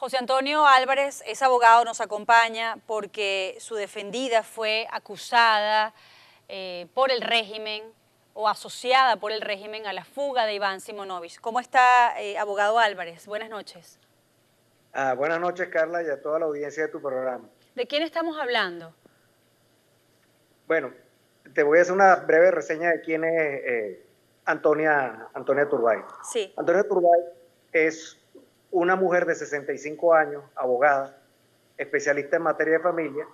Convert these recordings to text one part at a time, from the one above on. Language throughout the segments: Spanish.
José Antonio Álvarez es abogado, nos acompaña porque su defendida fue acusada eh, por el régimen o asociada por el régimen a la fuga de Iván Simonovich. ¿Cómo está, eh, abogado Álvarez? Buenas noches. Ah, buenas noches, Carla, y a toda la audiencia de tu programa. ¿De quién estamos hablando? Bueno, te voy a hacer una breve reseña de quién es eh, Antonia, Antonia Turbay. Sí. Antonia Turbay es una mujer de 65 años, abogada, especialista en materia de familia,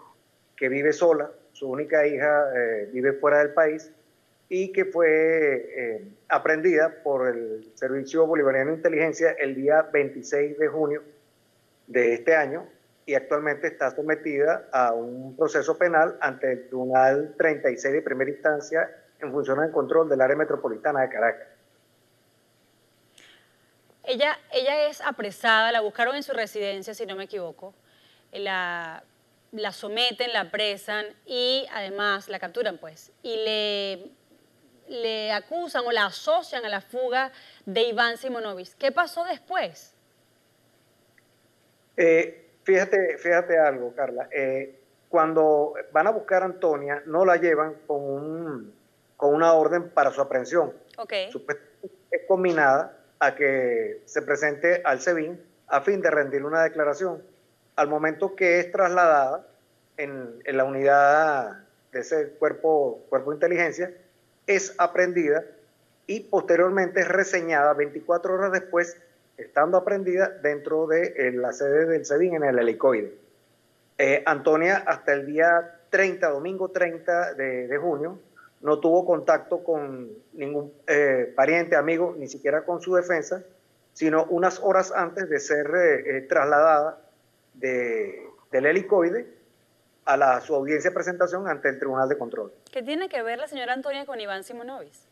que vive sola, su única hija eh, vive fuera del país y que fue eh, aprendida por el Servicio Bolivariano de Inteligencia el día 26 de junio de este año y actualmente está sometida a un proceso penal ante el Tribunal 36 de primera instancia en función del control del área metropolitana de Caracas. Ella, ella es apresada, la buscaron en su residencia, si no me equivoco, la, la someten, la apresan y además la capturan, pues, y le, le acusan o la asocian a la fuga de Iván Simonovich. ¿Qué pasó después? Eh, fíjate, fíjate algo, Carla. Eh, cuando van a buscar a Antonia, no la llevan con, un, con una orden para su aprehensión. Okay. Es combinada a que se presente al SEBIN a fin de rendir una declaración. Al momento que es trasladada en, la unidad de ese cuerpo, cuerpo de inteligencia, es aprendida y posteriormente es reseñada 24 horas después, estando aprendida dentro de eh, la sede del SEBIN en el helicoide. Eh, Antonia, hasta el día 30, domingo 30 de junio, no tuvo contacto con ningún eh, pariente, amigo, ni siquiera con su defensa, sino unas horas antes de ser eh, eh, trasladada de, del helicoide a la, su audiencia de presentación ante el Tribunal de Control. ¿Qué tiene que ver la señora Antonia con Iván Simonovis?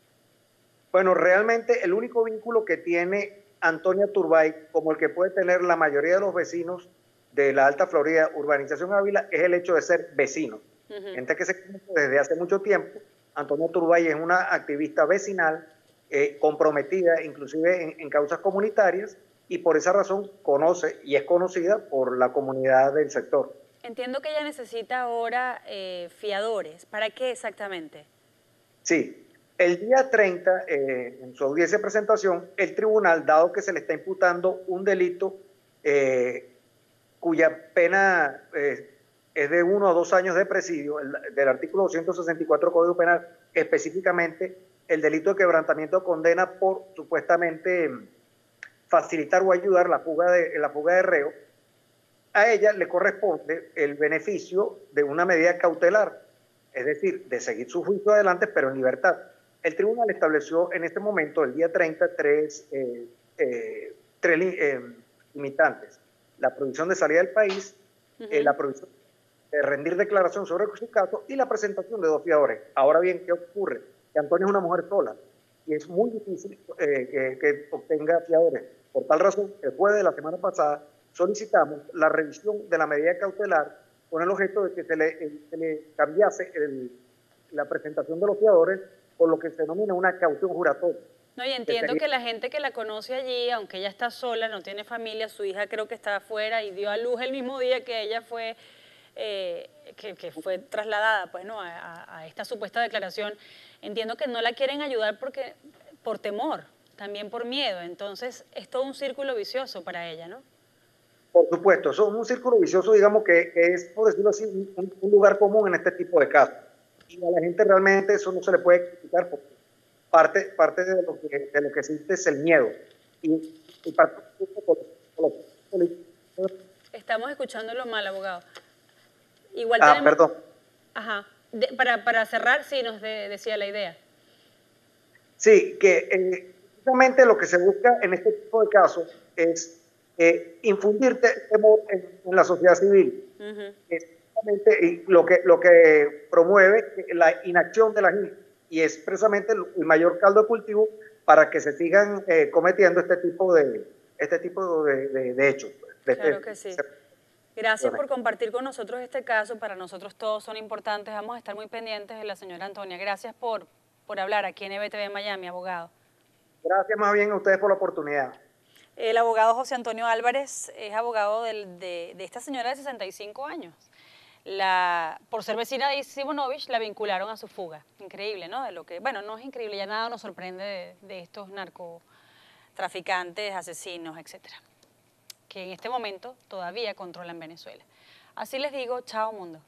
Bueno, realmente el único vínculo que tiene Antonia Turbay, como el que puede tener la mayoría de los vecinos de la Alta Florida, Urbanización Ávila, es el hecho de ser vecinos. Gente que se conoce desde hace mucho tiempo Antonio Turbay es una activista vecinal eh, comprometida inclusive en, causas comunitarias y por esa razón conoce y es conocida por la comunidad del sector. Entiendo que ella necesita ahora eh, fiadores. ¿Para qué exactamente? Sí, el día 30, eh, en su audiencia de presentación, el tribunal, dado que se le está imputando un delito cuya pena es de uno a dos años de presidio, del artículo 264 Código Penal, específicamente el delito de quebrantamiento de condena por supuestamente facilitar o ayudar la fuga de, la fuga de reo, a ella le corresponde el beneficio de una medida cautelar, es decir, de seguir su juicio adelante, pero en libertad. El tribunal estableció en este momento, el día 30, tres, eh, eh, eh, limitantes. La prohibición de salida del país, la prohibición rendir declaración sobre su caso y la presentación de dos fiadores. Ahora bien, ¿qué ocurre? Que Antonio es una mujer sola y es muy difícil eh, que, obtenga fiadores. Por tal razón, el jueves de la semana pasada solicitamos la revisión de la medida cautelar con el objeto de que se le, eh, cambiase la presentación de los fiadores por lo que se denomina una caución juratoria. No, y entiendo que la gente que la conoce allí, aunque ella está sola, no tiene familia, su hija creo que está afuera y dio a luz el mismo día que ella fue eh, que, fue trasladada pues, ¿no? a, esta supuesta declaración, entiendo que no la quieren ayudar porque, por temor, también por miedo. Entonces es todo un círculo vicioso para ella, ¿no? Por supuesto, es un círculo vicioso, digamos, que, es, por decirlo así, un, lugar común en este tipo de casos. Y a la gente realmente eso no se le puede criticar porque parte, parte de, lo que, de lo que existe es el miedo. Y, y parte Estamos escuchándolo mal, abogado. Igual ah, perdón. Ajá. para, para, cerrar, sí, nos decía la idea. Sí, que eh, justamente lo que se busca en este tipo de casos es eh, infundir temor en, la sociedad civil. y lo que, lo que promueve la inacción de la gente y es precisamente el, mayor caldo de cultivo para que se sigan eh, cometiendo este tipo de, este tipo de, de, hechos. Pues, claro que sí. Gracias por compartir con nosotros este caso. Para nosotros todos son importantes. Vamos a estar muy pendientes de la señora Antonia. Gracias por, por hablar aquí en EBTV Miami, abogado. Gracias más bien a ustedes por la oportunidad. El abogado José Antonio Álvarez es abogado de, esta señora de 65 años. La, por ser vecina de Simonovich, la vincularon a su fuga. Increíble, ¿no? De lo que, bueno, no es increíble, ya nada nos sorprende de, de estos narcotraficantes, asesinos, etcétera, que en este momento todavía controlan Venezuela. Así les digo, chao mundo.